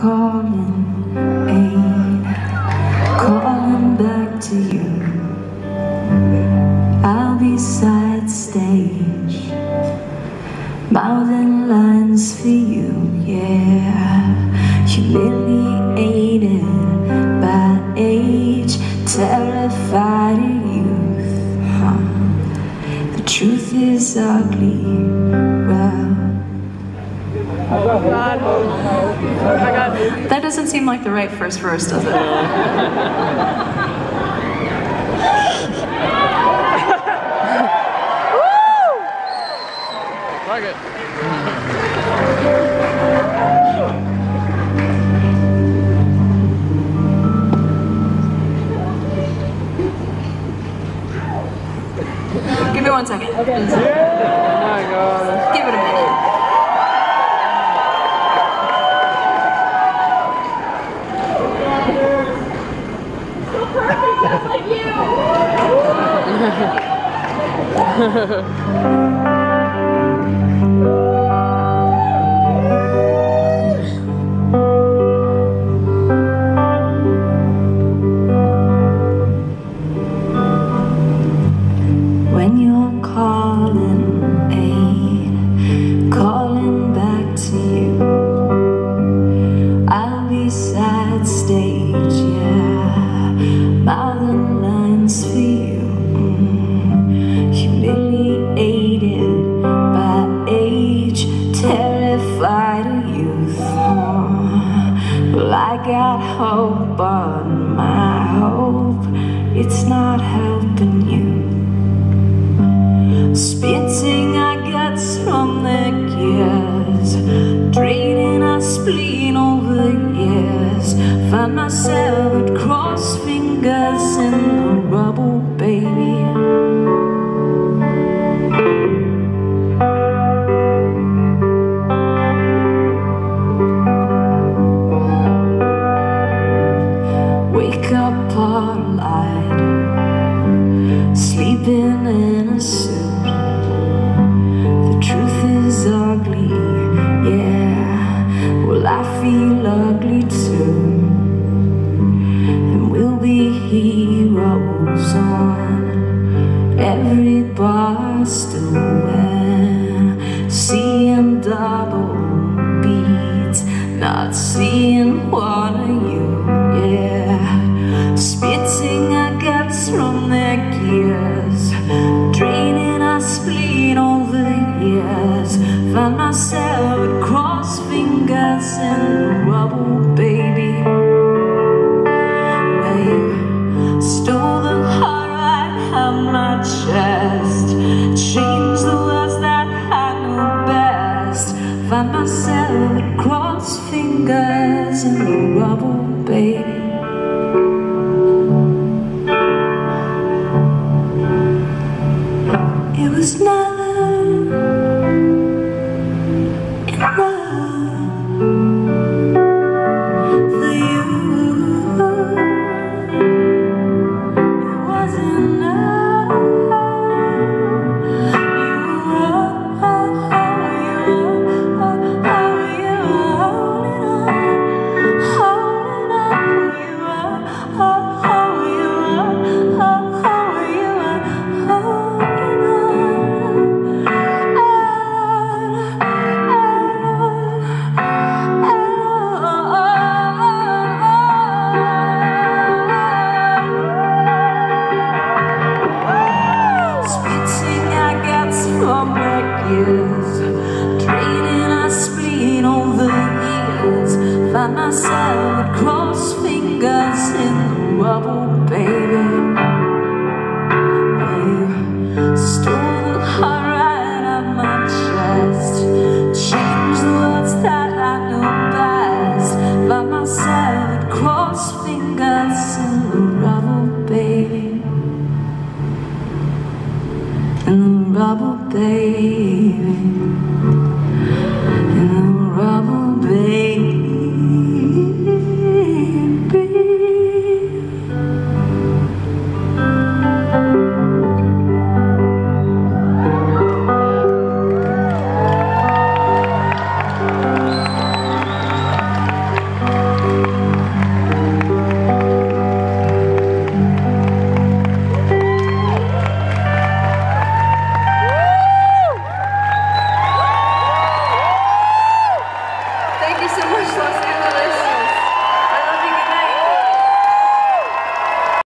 calling, ain't calling back to you. I'll be side stage, mouthing lines for you, yeah. Humiliated by age, terrified of youth. Huh. The truth is ugly, well. That doesn't seem like the right first verse, does it? Give me one second. Okay. Oh my god. Give it a minute. Ha ha ha. By age, terrified of youth. Well, I got hope, but my hope, it's not helping you. Spitting our guts from their gears, draining our spleen over the years. Find myself at cross fingers in the rubble, I feel ugly too. And we'll be heroes on every bar stool. Seeing double beats, not seeing one the from our draining our spleen over years. Myself cross fingers in the rubble, baby. You baby.